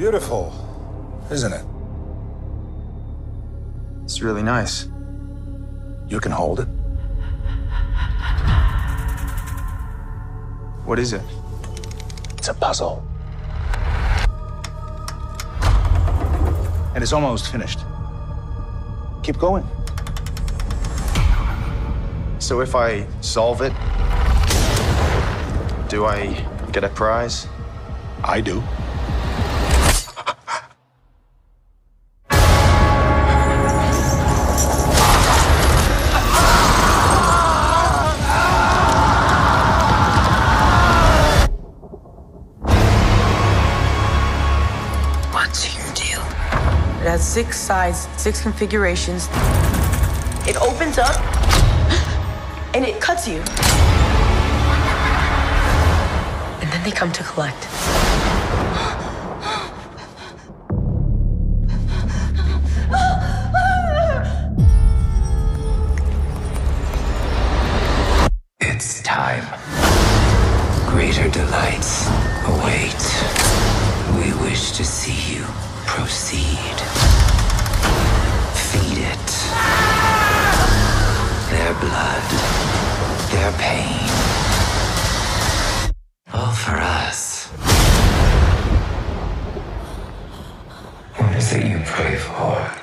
Beautiful, isn't it? It's really nice. You can hold it. What is it? It's a puzzle. And it's almost finished. Keep going. So if I solve it, do I get a prize? I do. It has six sides, six configurations. It opens up and it cuts you. And then they come to collect. It's time. Greater delights await. We wish to see you proceed. pray for.